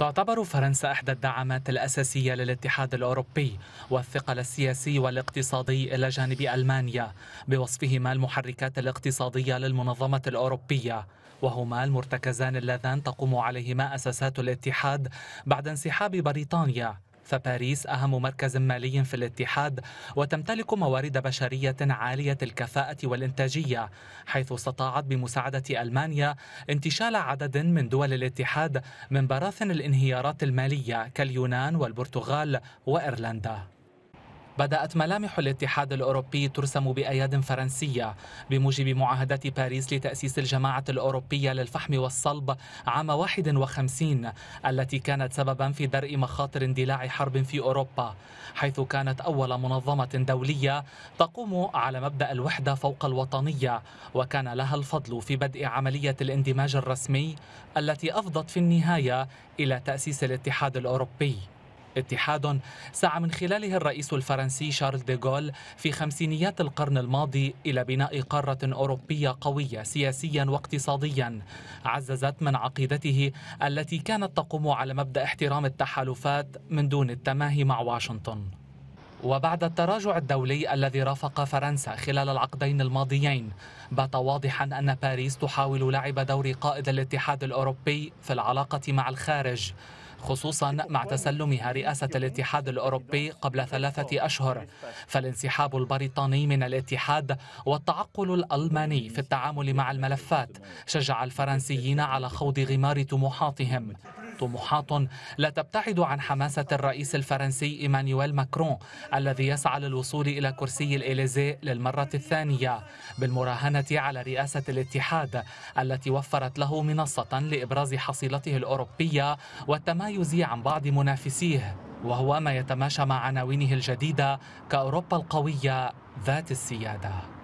تعتبر فرنسا إحدى الدعامات الأساسية للاتحاد الأوروبي والثقل السياسي والاقتصادي إلى جانب ألمانيا بوصفهما المحركات الاقتصادية للمنظمة الأوروبية وهما المرتكزان اللذان تقوم عليهما أساسات الاتحاد بعد انسحاب بريطانيا. فباريس أهم مركز مالي في الاتحاد وتمتلك موارد بشرية عالية الكفاءة والإنتاجية حيث استطاعت بمساعدة ألمانيا انتشال عدد من دول الاتحاد من براثن الانهيارات المالية كاليونان والبرتغال وإيرلندا. بدأت ملامح الاتحاد الأوروبي ترسم بأياد فرنسية بموجب معاهدة باريس لتأسيس الجماعة الأوروبية للفحم والصلب عام 51 التي كانت سببا في درء مخاطر اندلاع حرب في أوروبا حيث كانت أول منظمة دولية تقوم على مبدأ الوحدة فوق الوطنية وكان لها الفضل في بدء عملية الاندماج الرسمي التي أفضت في النهاية إلى تأسيس الاتحاد الأوروبي. اتحاد. سعى من خلاله الرئيس الفرنسي شارل ديغول في خمسينيات القرن الماضي إلى بناء قارة أوروبية قوية سياسيا واقتصاديا. عززت من عقيدته التي كانت تقوم على مبدأ احترام التحالفات من دون التماهي مع واشنطن. وبعد التراجع الدولي الذي رافق فرنسا خلال العقدين الماضيين بات واضحا أن باريس تحاول لعب دور قائد الاتحاد الأوروبي في العلاقة مع الخارج. خصوصا مع تسلمها رئاسة الاتحاد الأوروبي قبل ثلاثة أشهر. فالانسحاب البريطاني من الاتحاد والتعقل الألماني في التعامل مع الملفات شجع الفرنسيين على خوض غمار طموحاتهم. طموحات لا تبتعد عن حماسة الرئيس الفرنسي إيمانويل ماكرون الذي يسعى للوصول إلى كرسي الإليزي للمرة الثانية بالمراهنة على رئاسة الاتحاد التي وفرت له منصة لإبراز حصيلته الأوروبية والتمايز عن بعض منافسيه وهو ما يتماشى مع عناوينه الجديدة كأوروبا القوية ذات السيادة.